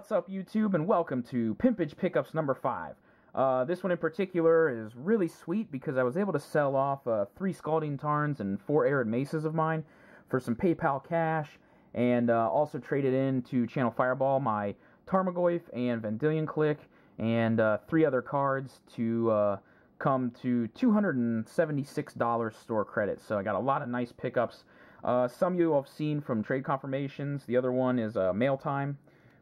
What's up, YouTube, and welcome to Pimpage Pickups number 5. Uh, this one in particular is really sweet because I was able to sell off uh, three Scalding Tarns and four Arid Mesas of mine for some PayPal cash, and uh, also traded in to Channel Fireball my Tarmogoyf and Vendilion Clique, and uh, three other cards to uh, come to $276 store credit. So I got a lot of nice pickups. Uh, some you have seen from trade confirmations. The other one is Mail Time,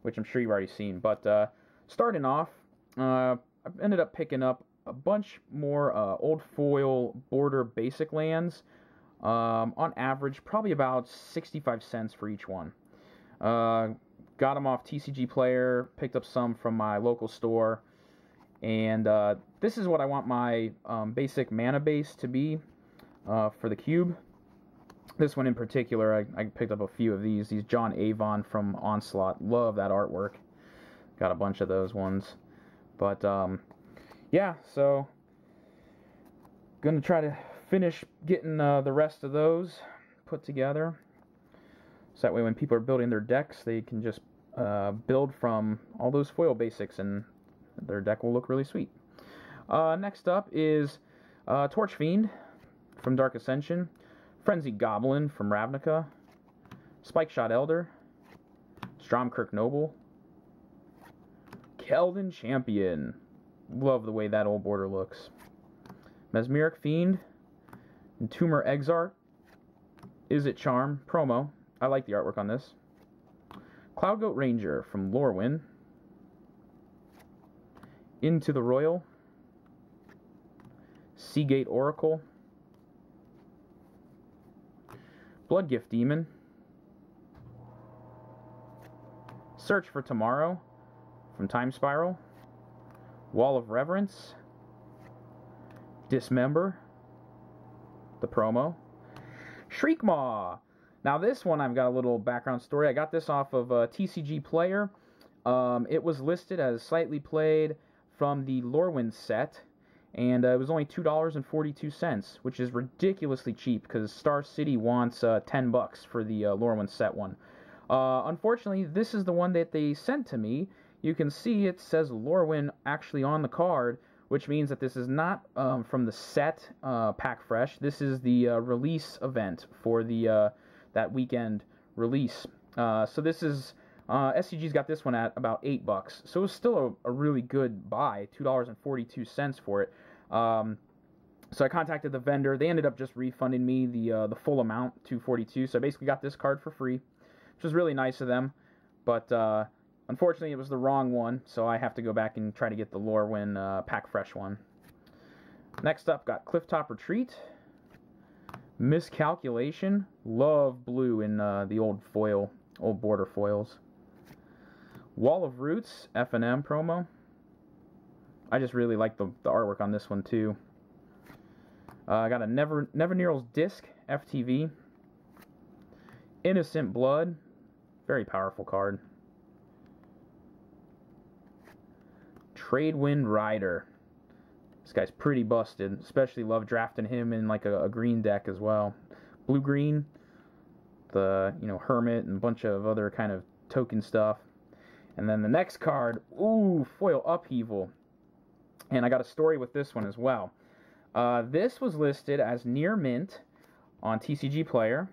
which I'm sure you've already seen. But starting off, I ended up picking up a bunch more uh, old foil border basic lands. Um, on average, probably about 65 cents for each one. Uh, got them off TCG Player, picked up some from my local store, and uh, this is what I want my um, basic mana base to be uh, for the cube. This one in particular, I, I, picked up a few of these. These John Avon from Onslaught. Love that artwork. Got a bunch of those ones. But um, yeah, so gonna try to finish getting uh, the rest of those put together. So that way, when people are building their decks, they can just uh, build from all those foil basics, and their deck will look really sweet. Uh, next up is uh, Torch Fiend from Dark Ascension, Frenzied Goblin from Ravnica, Spikeshot Elder, Stromkirk Noble, Keldon Champion. Love the way that old border looks. Mesmeric Fiend. Entomber Exarch. Izzet Charm. Promo. I like the artwork on this. Cloudgoat Ranger from Lorwyn. Into the Roil. Seagate Oracle. Bloodgift Demon. Search for Tomorrow from Time Spiral, Wall of Reverence, Dismember, the promo, Shriekmaw. Now this one I've got a little background story. I got this off of a TCG Player. Um, it was listed as slightly played from the Lorwyn set, and uh, it was only two dollars and forty-two cents, which is ridiculously cheap because Star City wants uh, ten bucks for the uh, Lorwyn set one. Uh, unfortunately, this is the one that they sent to me, you can see it says Lorwyn actually on the card, which means that this is not um, from the set uh, pack fresh. This is the uh, release event for the uh, that weekend release. So this is uh, SCG's got this one at about eight bucks. So it's still a, a really good buy, two dollars and forty two cents for it. Um, so I contacted the vendor. They ended up just refunding me the uh, the full amount, two forty two. So I basically got this card for free, which was really nice of them. But Unfortunately, it was the wrong one, so I have to go back and try to get the Lorwyn uh, Pack Fresh one. Next up, got Clifftop Retreat. Miscalculation. Love blue in uh, the old foil, old border foils. Wall of Roots, FNM promo. I just really like the, the artwork on this one, too. Uh, I got a Never Never Nevinyrral's Disc, FTV. Innocent Blood. Very powerful card. Tradewind Rider. This guy's pretty busted. Especially love drafting him in like a, a green deck as well. Blue green, the you know Hermit and a bunch of other kind of token stuff. And then the next card, ooh, foil upheaval. And I got a story with this one as well. Uh, this was listed as near mint on TCG Player,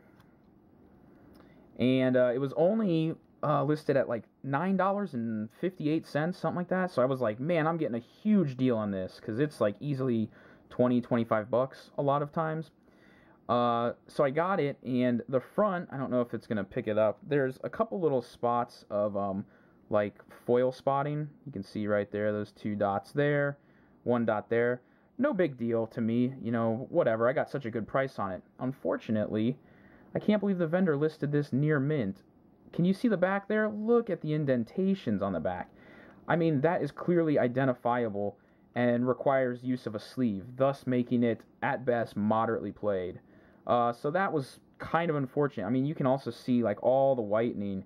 and uh, it was only uh, listed at like nine dollars and fifty eight cents, something like that. So I was like, man, I'm getting a huge deal on this because it's like easily 20, 25 bucks a lot of times. Uh, so I got it, and the front, I don't know if it's gonna pick it up. There's a couple little spots of um, like foil spotting. You can see right there, those two dots there, one dot there. No big deal to me, you know, whatever. I got such a good price on it. Unfortunately, I can't believe the vendor listed this near mint. Can you see the back there? Look at the indentations on the back. I mean, that is clearly identifiable and requires use of a sleeve, thus making it, at best, moderately played. Uh, so that was kind of unfortunate. I mean, you can also see like all the whitening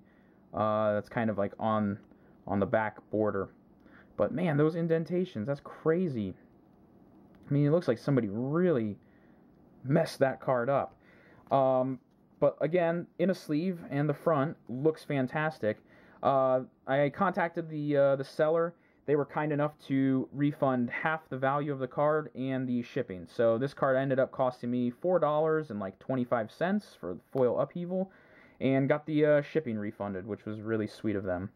uh, that's kind of like on on the back border. But man, those indentations, that's crazy. I mean, it looks like somebody really messed that card up. Um, but again, in a sleeve and the front looks fantastic. Uh, I contacted the uh, the seller. They were kind enough to refund half the value of the card and the shipping. So this card ended up costing me four dollars and like twenty five cents for the foil upheaval, and got the uh, shipping refunded, which was really sweet of them.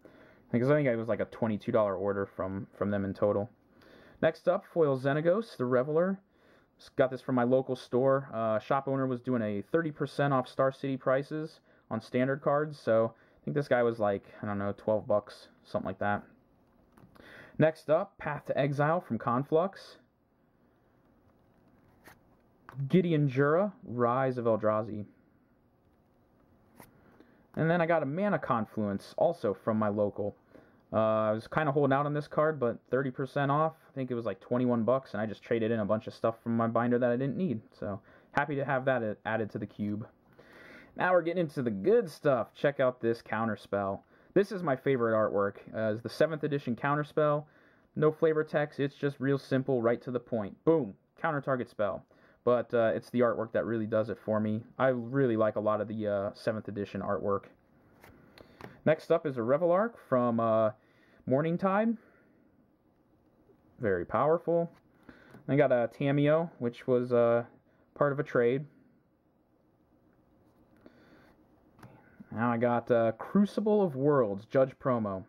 Because I think it was like a twenty two dollar order from from them in total. Next up, foil Xenagos, the Reveler. Got this from my local store. Uh, shop owner was doing a 30% off Star City prices on standard cards, so I think this guy was like, I don't know, 12 bucks, something like that. Next up, Path to Exile from Conflux. Gideon Jura, Rise of Eldrazi. And then I got a Mana Confluence, also from my local. Uh, I was kind of holding out on this card, but 30% off. I think it was like 21 bucks, and I just traded in a bunch of stuff from my binder that I didn't need. So happy to have that added to the cube. Now we're getting into the good stuff. Check out this counterspell. This is my favorite artwork. Uh, it's the 7th edition counterspell. No flavor text. It's just real simple, right to the point. Boom. Counter target spell. But uh, it's the artwork that really does it for me. I really like a lot of the uh, 7th edition artwork. Next up is a Reveillark from uh, Morningtide very powerful. I got a Tamiyo, which was uh, part of a trade. Now I got uh, Crucible of Worlds, Judge promo.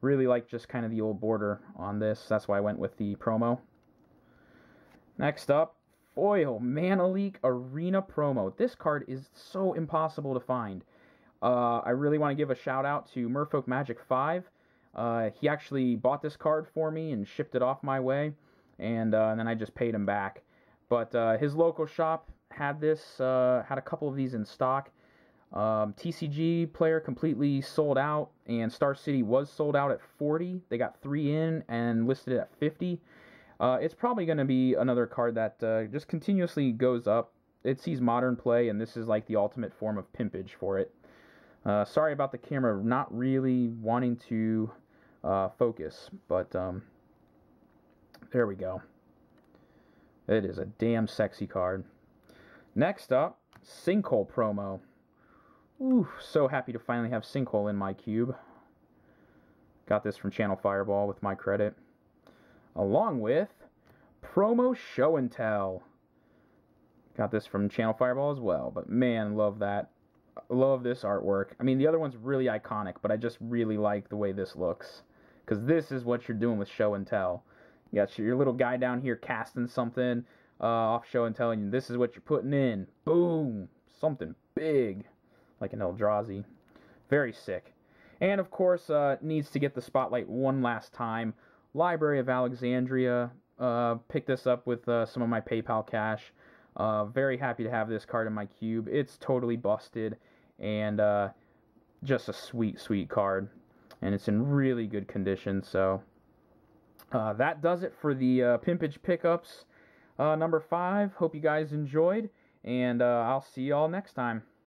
Really like just kind of the old border on this. That's why I went with the promo. Next up, Foil Mana Leak Arena promo. This card is so impossible to find. Uh, I really want to give a shout out to Merfolk Magic 5. Uh, he actually bought this card for me and shipped it off my way, and, uh, and then I just paid him back. But uh, his local shop had this, uh, had a couple of these in stock. Um, TCG player completely sold out, and Star City was sold out at 40. They got three in and listed it at 50. Uh, it's probably going to be another card that uh, just continuously goes up. It sees modern play, and this is like the ultimate form of pimpage for it. Uh, sorry about the camera not really wanting to uh, focus. But um, there we go. It is a damn sexy card. Next up, Sinkhole promo. Ooh, so happy to finally have Sinkhole in my cube. Got this from Channel Fireball with my credit. Along with promo show and tell. Got this from Channel Fireball as well. But man, love that. Love this artwork. I mean, the other one's really iconic, but I just really like the way this looks because this is what you're doing with show and tell. You got your little guy down here casting something uh, off show and telling you this is what you're putting in. Boom, something big, like an Eldrazi. Very sick. And of course, uh, needs to get the spotlight one last time. Library of Alexandria. Uh, picked this up with uh, some of my PayPal cash. Uh, very happy to have this card in my cube. It's totally busted and uh, just a sweet, sweet card and it's in really good condition. So uh, that does it for the uh, Pimpage Pickups uh, number five. Hope you guys enjoyed, and uh, I'll see y'all next time.